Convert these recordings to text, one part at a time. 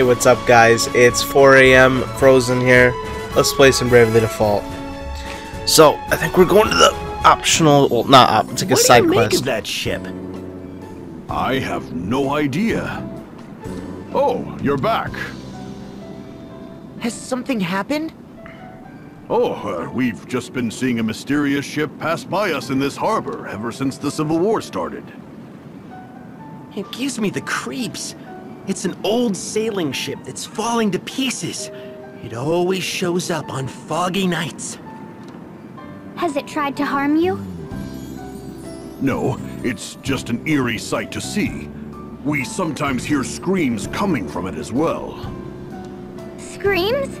Hey, what's up, guys? It's 4 a.m. Frohzen here. Let's play some Bravely Default. So, I think we're going to the optional. Well, not op. It's like a what side do you quest. make of that ship? I have no idea. Oh, you're back. Has something happened? Oh, uh, we've just been seeing a mysterious ship pass by us in this harbor ever since the Civil War started. It gives me the creeps. It's an old sailing ship that's falling to pieces. It always shows up on foggy nights. Has it tried to harm you? No, it's just an eerie sight to see. We sometimes hear screams coming from it as well. Screams?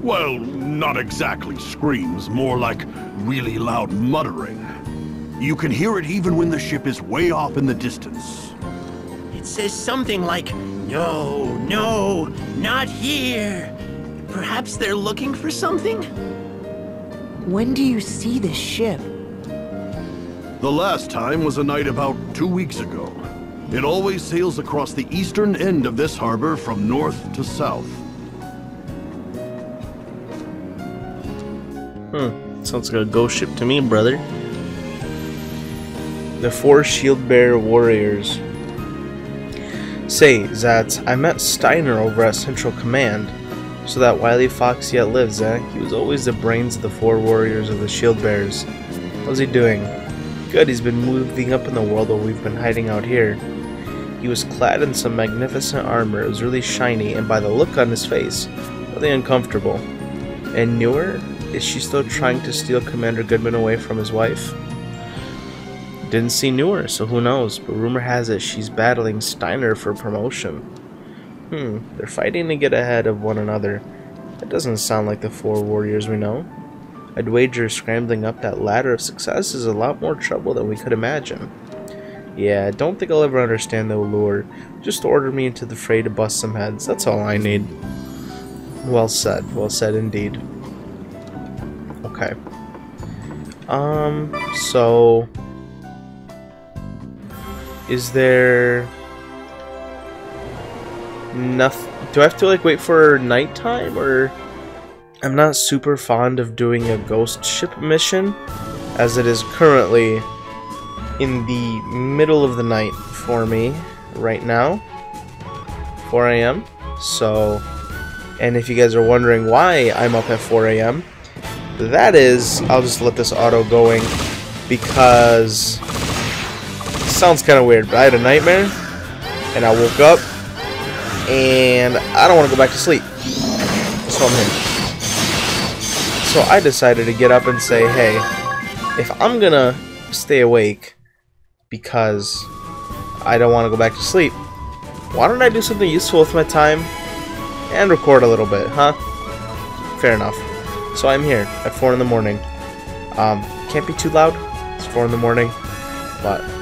Well, not exactly screams, more like really loud muttering. You can hear it even when the ship is way off in the distance. It says something like, No, no, not here. Perhaps they're looking for something? When do you see this ship? The last time was a night about two weeks ago. It always sails across the eastern end of this harbor from north to south. Hmm. Sounds like a ghost ship to me, brother. The four shield bearer warriors. Say, Zats, I met Steiner over at Central Command. So that Wily Fox yet lives, eh? He was always the brains of the four warriors of the shield bearers. How's he doing? Good, he's been moving up in the world while we've been hiding out here. He was clad in some magnificent armor. It was really shiny, and by the look on his face, really uncomfortable. And Newer? Is she still trying to steal Commander Goodman away from his wife? Didn't see Newer, so who knows, but rumor has it she's battling Steiner for promotion. Hmm, they're fighting to get ahead of one another. That doesn't sound like the four warriors we know. I'd wager scrambling up that ladder of success is a lot more trouble than we could imagine. Yeah, don't think I'll ever understand the allure. Just order me into the fray to bust some heads, that's all I need. Well said, well said indeed. Okay. Um, so... Is there... Nothing... Do I have to, like, wait for nighttime, or... I'm not super fond of doing a ghost ship mission, as it is currently in the middle of the night for me right now. 4 a.m. So, and if you guys are wondering why I'm up at 4 a.m., that is, I'll just let this auto going because sounds kind of weird, but I had a nightmare and I woke up and I don't want to go back to sleep. So I'm here. So I decided to get up and say, hey, if I'm gonna stay awake because I don't want to go back to sleep, why don't I do something useful with my time and record a little bit, huh? Fair enough. So I'm here at 4 in the morning. Um, can't be too loud. It's 4 in the morning. But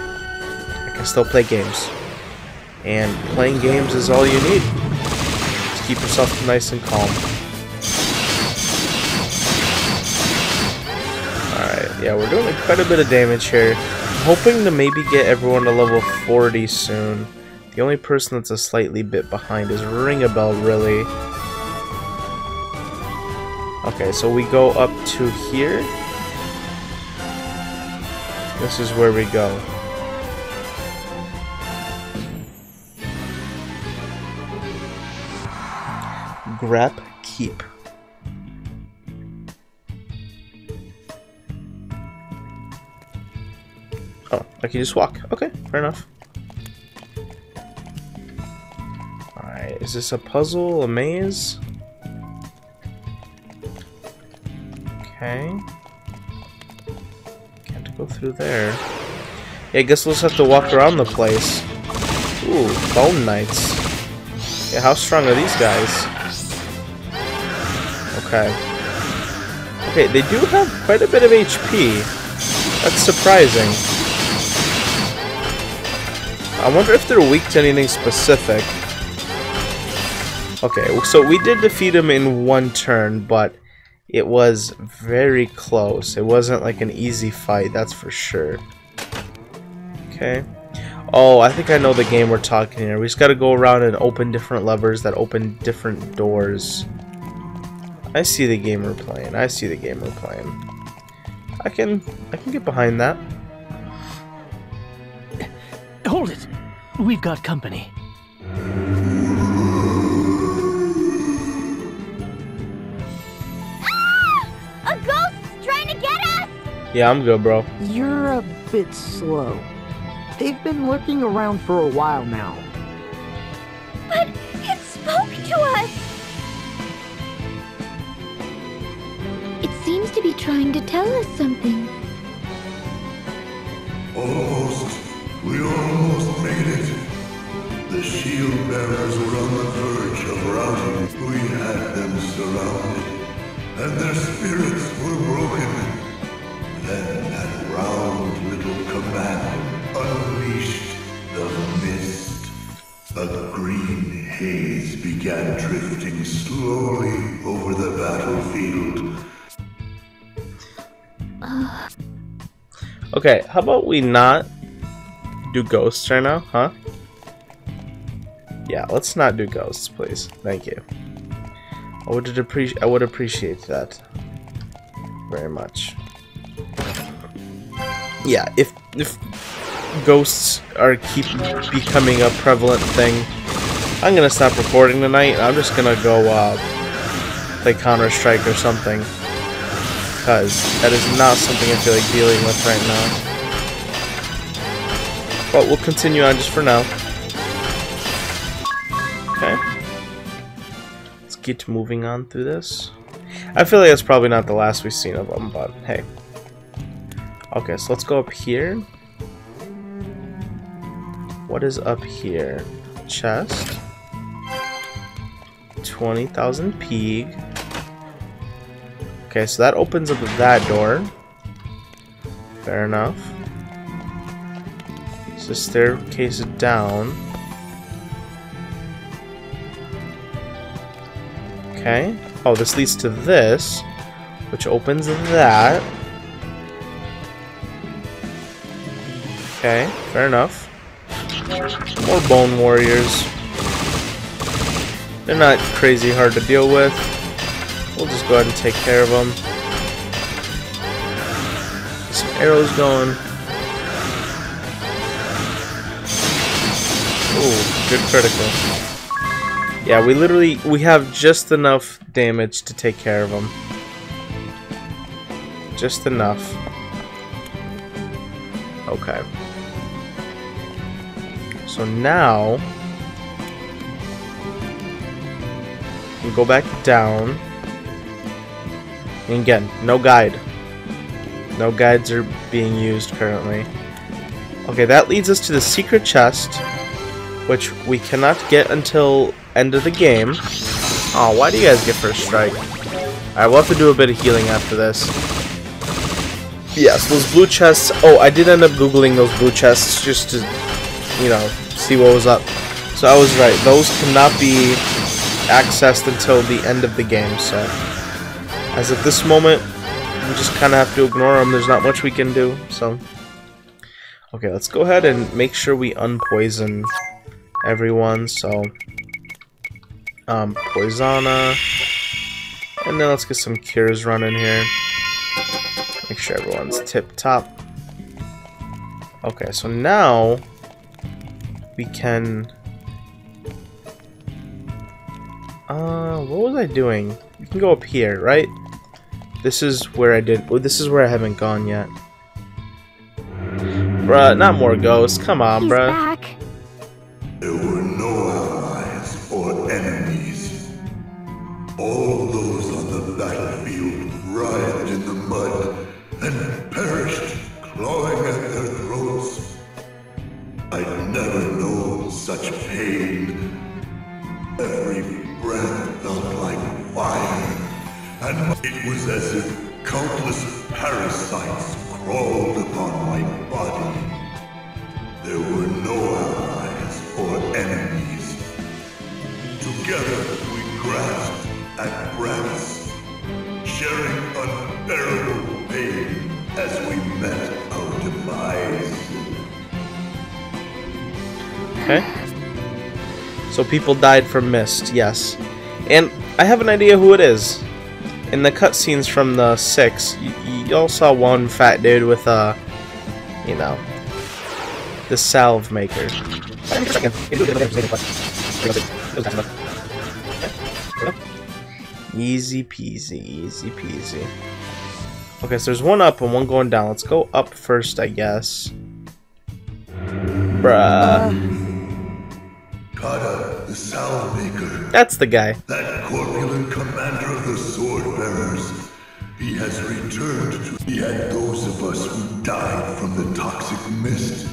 still play games. And playing games is all you need. Just keep yourself nice and calm. Alright, yeah, we're doing quite a bit of damage here. I'm hoping to maybe get everyone to level 40 soon. The only person that's a slightly bit behind is Ringabel, really. Okay, so we go up to here. This is where we go. Grapp Keep. Oh, I can just walk. Okay, fair enough. Alright, is this a puzzle, a maze? Okay. Can't go through there. Yeah, I guess we'll just have to walk around the place. Ooh, Bone Knights. Yeah, how strong are these guys? Okay. Okay, they do have quite a bit of HP. That's surprising. I wonder if they're weak to anything specific. Okay, so we did defeat him in one turn, but it was very close. It wasn't like an easy fight, that's for sure. Okay. Oh, I think I know the game we're talking here. We just gotta go around and open different levers that open different doors. I see the game we're playing. I see the game we're playing. I can I can get behind that. Hold it. We've got company. Ah! A ghost's trying to get us! Yeah, I'm good, bro. You're a bit slow. They've been lurking around for a while now. But it spoke to us! Seems to be trying to tell us something. Almost. We almost made it. The shield bearers were on the verge of routing. We had them surrounded, and their spirits were broken. Then that round little command unleashed the mist. A green haze began drifting slowly over the battlefield. Okay, how about we not do ghosts right now, huh? Yeah, let's not do ghosts, please. Thank you. I would appreciate I would appreciate that very much. Yeah, if if ghosts are keep becoming a prevalent thing, I'm gonna stop recording tonight. I'm just gonna go uh, play Counter Strike or something because that is not something I feel like dealing with right now. But we'll continue on just for now. Okay. Let's get moving on through this. I feel like that's probably not the last we've seen of them, but hey. Okay, so let's go up here. What is up here? Chest. 20,000 pig. Okay, so that opens up that door. Fair enough. So staircase down. Okay. Oh, this leads to this, which opens that. Okay, fair enough. More bone warriors. They're not crazy hard to deal with. We'll just go ahead and take care of them. Get some arrows going. Ooh, good critical. Yeah, we literally, we have just enough damage to take care of them. Just enough. Okay. So now, we go back down. And again, no guide. No guides are being used currently. Okay, that leads us to the secret chest, which we cannot get until end of the game. Oh, why do you guys get first strike? Alright, we'll have to do a bit of healing after this. Yes, those blue chests. Oh, I did end up googling those blue chests just to, you know, see what was up. So I was right. Those cannot be accessed until the end of the game, so... As of this moment, we just kind of have to ignore them. There's not much we can do, so... Okay, let's go ahead and make sure we unpoison everyone, so... Um, Poisona... And then let's get some cures running here. Make sure everyone's tip-top. Okay, so now... We can... Uh, what was I doing? We can go up here, right? This is where I did. Well, this is where I haven't gone yet. Bruh, not more ghosts. Come on, He's bruh. back. And it was as if countless parasites crawled upon my body. There were no allies or enemies. Together we grasped at breaths, sharing unbearable pain as we met our demise. Okay. So people died from mist, yes. And I have an idea who it is. In the cutscenes from the 6, you, you all saw one fat dude with a, you know, the salve maker. Easy peasy, easy peasy. Okay, so there's one up and one going down. Let's go up first, I guess. Bruh. Qada, the salve maker. That's the guy. That corpulent returned had those of us who died from the toxic mist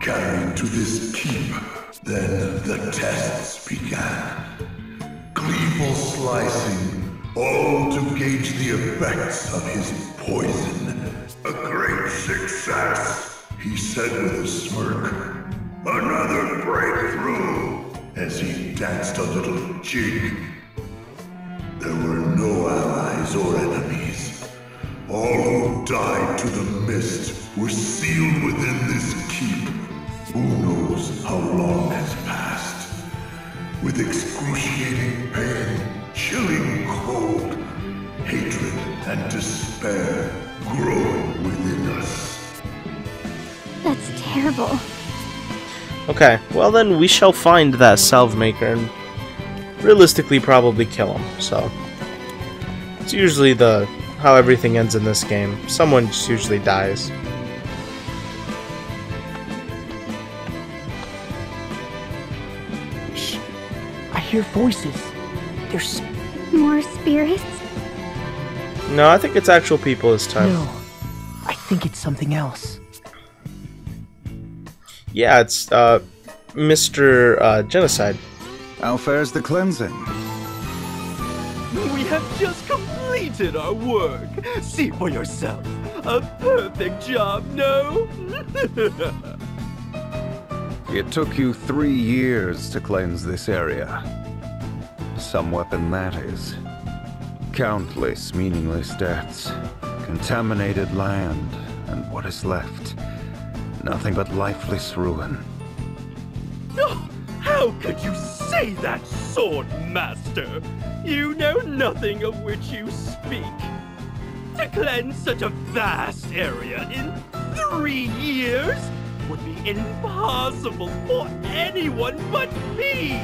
carried to this keep. Then the tests began. Gleeful slicing, all to gauge the effects of his poison. A great success, he said with a smirk. Another breakthrough, as he danced a little jig. There were no allies or enemies. All who died to the mist were sealed within this keep. Who knows how long has passed? With excruciating pain, chilling cold, hatred and despair growing within us. That's terrible. Okay, well then we shall find that salve maker and realistically probably kill him, so. It's usually the how everything ends in this game. Someone just usually dies. Shh. I hear voices. There's More spirits? No, I think it's actual people this time. no. I think it's something else. Yeah, it's uh Mr. Uh, Genocide. How fares the cleansing? We have just completed our work. See for yourself. A perfect job, no? It took you three years to cleanse this area. Some weapon that is. Countless meaningless deaths, contaminated land, and what is left? Nothing but lifeless ruin. Oh, how could you say that, Sword Master? You know nothing of which you speak. To cleanse such a vast area in three years would be impossible for anyone but me.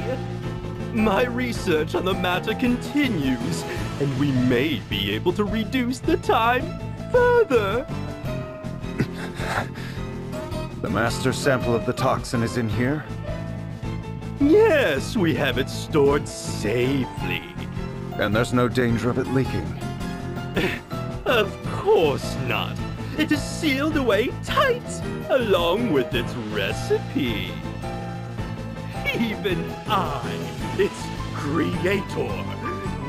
My research on the matter continues, and we may be able to reduce the time further. The master sample of the toxin is in here? Yes, we have it stored safely. And there's no danger of it leaking. Of course not. It is sealed away tight, along with its recipe. Even I, its creator,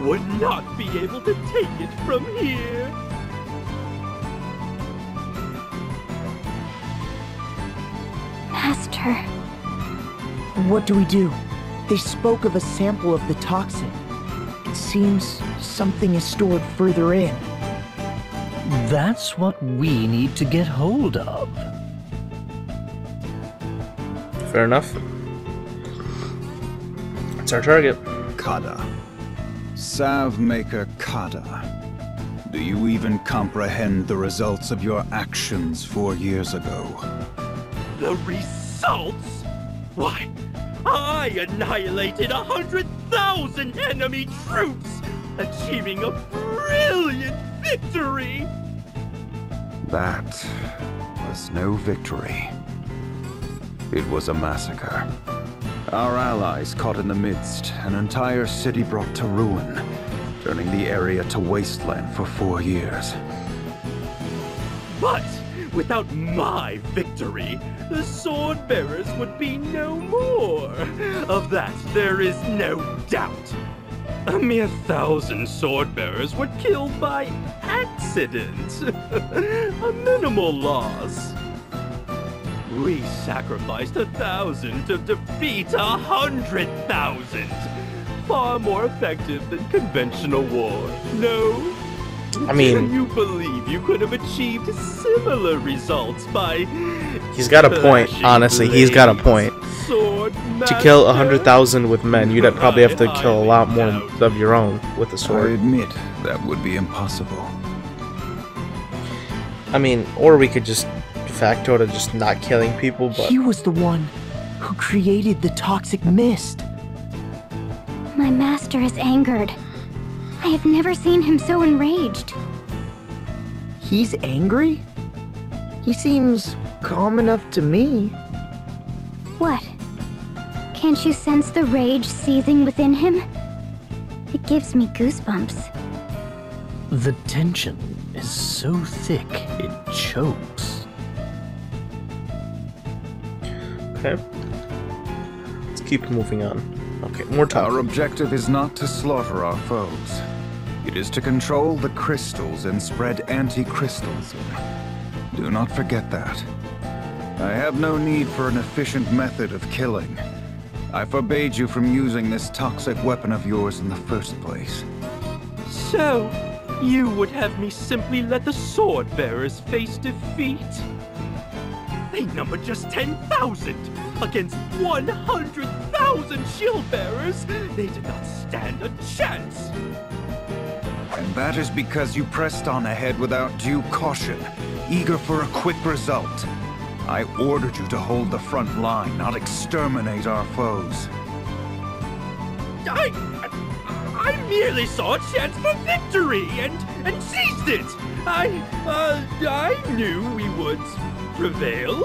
would not be able to take it from here. Master. What do we do? They spoke of a sample of the toxin. It seems something is stored further in. That's what we need to get hold of. Fair enough. It's our target. Qada. Salve maker Qada. Do you even comprehend the results of your actions four years ago? The results? Why, I annihilated a hundred thousand enemy troops, achieving a brilliant victory! That was no victory. It was a massacre. Our allies caught in the midst, an entire city brought to ruin, turning the area to wasteland for four years. But without my victory, the sword bearers would be no more. Of that, there is no doubt. A mere thousand sword bearers were killed by accident. a minimal loss. We sacrificed a thousand to defeat a hundred thousand. Far more effective than conventional war. No? I mean- Can you believe you could have achieved similar results by He's got a point, honestly, he's got a point. Sword sword to kill a hundred thousand with men, you'd probably have to kill a lot more of your own with a I sword. I admit that would be impossible. I mean, or we could just de facto to just not killing people, but He was the one who created the toxic mist. My master is angered. I have never seen him so enraged. He's angry? He seems calm enough to me. What? Can't you sense the rage seething within him? It gives me goosebumps. The tension is so thick it chokes. okay. Let's keep moving on. Okay, more time. Our objective is not to slaughter our foes. It is to control the crystals and spread anti-crystals. Do not forget that. I have no need for an efficient method of killing. I forbade you from using this toxic weapon of yours in the first place. So, you would have me simply let the sword bearers face defeat? They number just 10,000 against 100,000 shield bearers. They did not stand a chance. And that is because you pressed on ahead without due caution, eager for a quick result. I ordered you to hold the front line, not exterminate our foes. I, I merely saw a chance for victory and and seized it. I, uh, I knew we would prevail.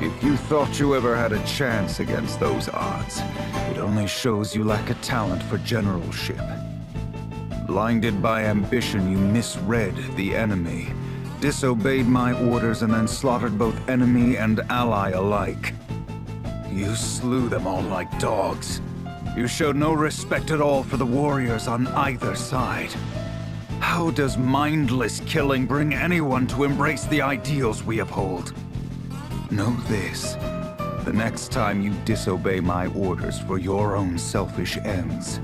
If you thought you ever had a chance against those odds, it only shows you lack a talent for generalship. Blinded by ambition, you misread the enemy, disobeyed my orders, and then slaughtered both enemy and ally alike. You slew them all like dogs. You showed no respect at all for the warriors on either side. How does mindless killing bring anyone to embrace the ideals we uphold? Know this. The next time you disobey my orders for your own selfish ends,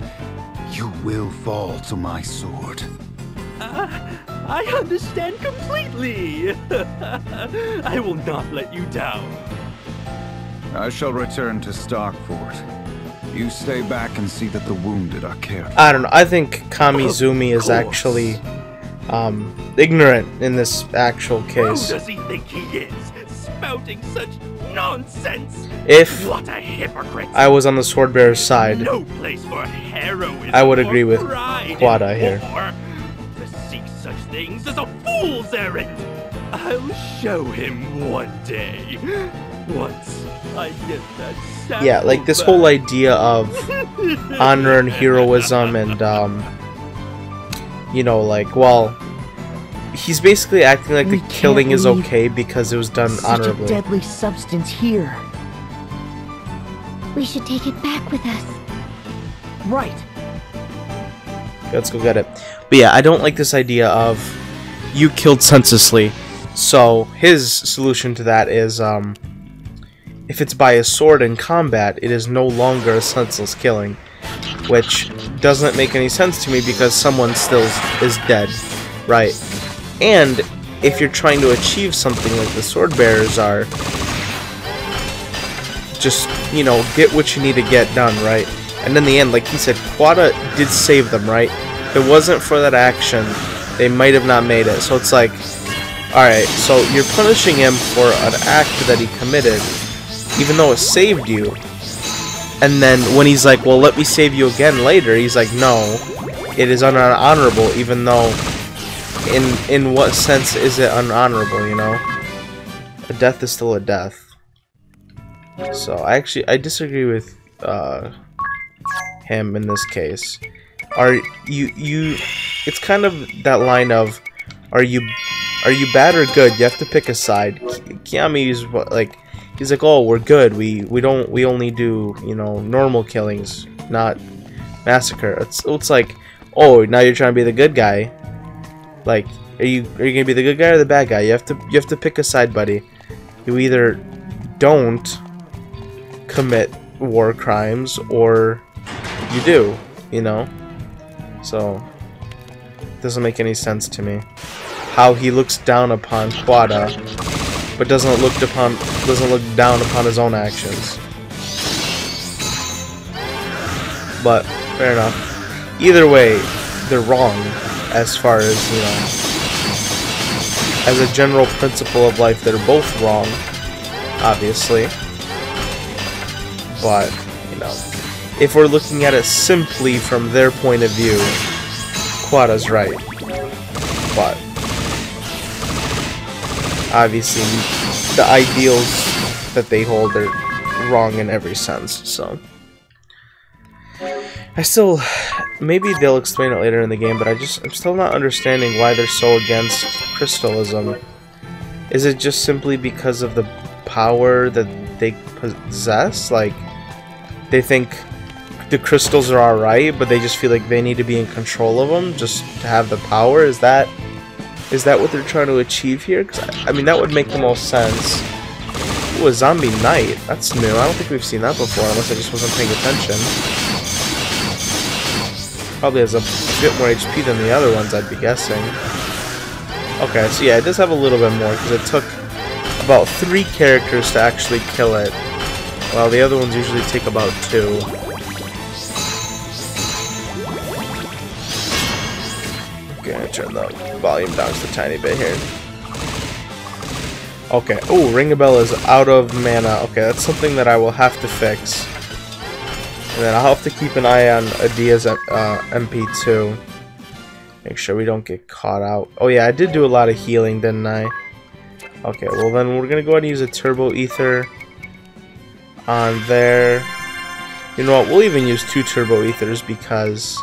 you will fall to my sword. Ah, I understand completely. I will not let you down. I shall return to Starkfort. You stay back and see that the wounded are cared for. I don't know. I think Kamiizumi is actually um, ignorant in this actual case. Who does he think he is, spouting such nonsense? If What a hypocrite! I was on the Swordbearer's side, no place for heroism. I would agree with pride Quada in here. Things is a fool's errand. I'll show him one day. Once I get that. yeah, like this whole idea of honor and heroism and um, you know, like well, he's basically acting like We the killing is okay because it was done Such a honorably. deadly substance here. We should take it back with us. Right. Let's go get it. But yeah, I don't like this idea of you killed senselessly. So his solution to that is um, if it's by a sword in combat, it is no longer a senseless killing, which doesn't make any sense to me because someone still is dead, right? And if you're trying to achieve something like the sword bearers are, just you know get what you need to get done, right? And in the end, like he said, Quada did save them, right? If it wasn't for that action, they might have not made it. So it's like, alright, so you're punishing him for an act that he committed, even though it saved you. And then when he's like, well, let me save you again later, he's like, no, it is unhonorable, even though, in in what sense is it unhonorable, you know? A death is still a death. So I actually I disagree with uh, him in this case. Are you you? It's kind of that line of, are you are you bad or good? You have to pick a side. Ki- Kiami's what like he's like, oh, we're good. We we don't we only do you know normal killings, not massacre. It's it's like, oh, now you're trying to be the good guy. Like, are you are you gonna be the good guy or the bad guy? You have to you have to pick a side, buddy. You either don't commit war crimes or you do, you know? So doesn't make any sense to me. How he looks down upon Quada but doesn't look upon doesn't look down upon his own actions. But, fair enough. Either way, they're wrong as far as, you know, as a general principle of life, they're both wrong, obviously. But, you know, if we're looking at it simply from their point of view, Quada's right. But, obviously, the ideals that they hold are wrong in every sense, so. I still, maybe they'll explain it later in the game, but I just, I'm still not understanding why they're so against crystalism. Is it just simply because of the power that they possess? Like, they think the crystals are alright, but they just feel like they need to be in control of them just to have the power? Is that, is that what they're trying to achieve here? Because, I, I mean, that would make the most sense. Ooh, a zombie knight. That's new. I don't think we've seen that before, unless I just wasn't paying attention. Probably has a bit more HP than the other ones, I'd be guessing. Okay, so yeah, it does have a little bit more, because it took about three characters to actually kill it, while the other ones usually take about two. Turn the volume down just a tiny bit here. Okay, oh, Ringabel is out of mana. Okay, that's something that I will have to fix. And then I'll have to keep an eye on Edea's uh, MP2. Make sure we don't get caught out. Oh yeah, I did do a lot of healing, didn't I? Okay, well then we're gonna go ahead and use a Turbo Ether on there. You know what, we'll even use two Turbo Ethers because,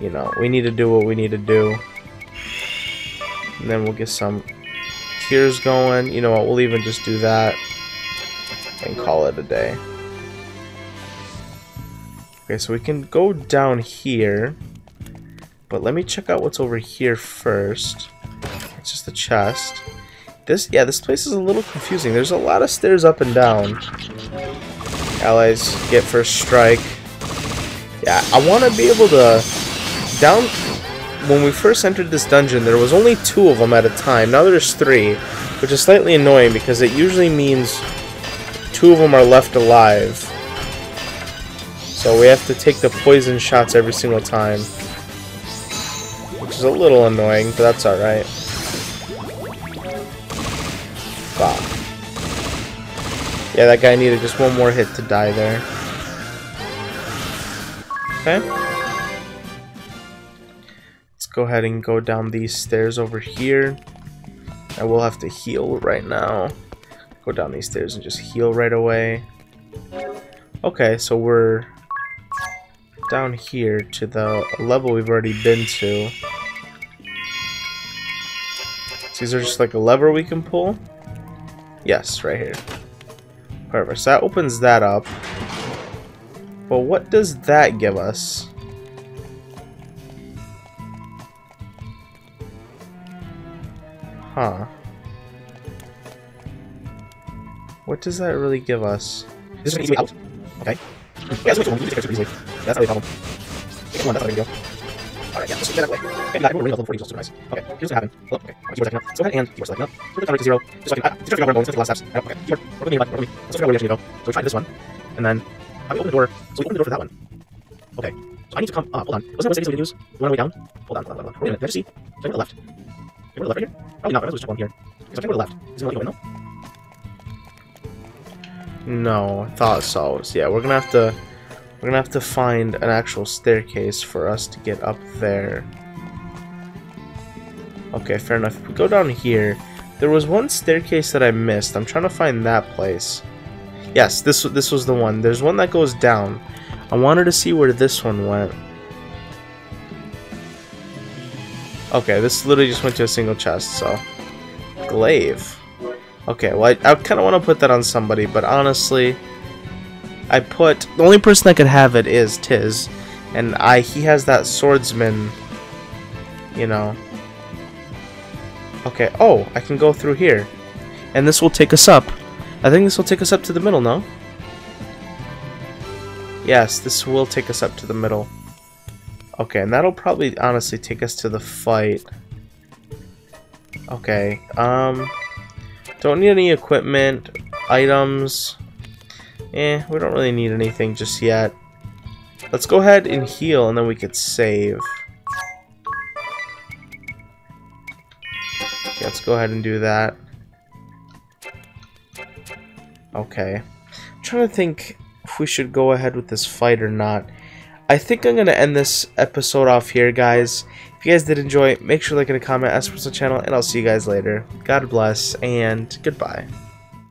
you know, we need to do what we need to do. And then we'll get some tears going. You know what, we'll even just do that and call it a day. Okay, so we can go down here. But let me check out what's over here first. It's just the chest. This, yeah, this place is a little confusing. There's a lot of stairs up and down. Allies get first strike. Yeah, I want to be able to... Down... When we first entered this dungeon, there was only two of them at a time. Now there's three, which is slightly annoying because it usually means two of them are left alive. So we have to take the poison shots every single time. Which is a little annoying, but that's alright. Yeah, that guy needed just one more hit to die there. Okay. Go ahead and go down these stairs over here. I will have to heal right now. Go down these stairs and just heal right away. Okay, so we're down here to the level we've already been to. So these are just like a lever we can pull? Yes, right here. Perfect. So that opens that up. But what does that give us? Huh. What does that really give us? This is easy out. Okay. Yeah, this one. Use the easily. That's not a problem. Come on, that's not a big deal. Alright, yeah, let's get that way. Okay, ring level 40 is also nice. Okay, here's what happened. Oh, okay, my keyboard's acting up. So go ahead and keyboard's selecting up. Put the counter to zero. Just I. Ah, just figure out where I'm going. Let's the last steps. Okay, keyboard. Work with me. Work with me. Let's figure out where we actually to go. So we tried this one. And then. How do open the door? So we open the door for that one. Okay. So I need to come up. Hold on. Wasn't that one we can use? You want to way down? Hold on, hold on, hold on. Wait a minute. Did I just see? I go to left? Did I go left right here? Probably not. Right? Let's just check one here. Because I go to the left, is it go in though? No, I thought so. So yeah, we're gonna have to we're gonna have to find an actual staircase for us to get up there. Okay, fair enough. If we go down here, there was one staircase that I missed. I'm trying to find that place. Yes, this this was the one. There's one that goes down. I wanted to see where this one went. Okay, this literally just went to a single chest, so. Glaive. Okay, well, I, I kind of want to put that on somebody, but honestly, I put... The only person that could have it is Tiz, and I he has that swordsman, you know. Okay, oh, I can go through here. And this will take us up. I think this will take us up to the middle, no? Yes, this will take us up to the middle. Okay, and that'll probably honestly take us to the fight. Okay, um... Don't need any equipment, items. Eh, we don't really need anything just yet. Let's go ahead and heal, and then we could save. Okay, let's go ahead and do that. Okay. I'm trying to think if we should go ahead with this fight or not. I think I'm going to end this episode off here, guys. If you guys did enjoy, make sure to like and comment, subscribe to the channel, and I'll see you guys later. God bless, and goodbye.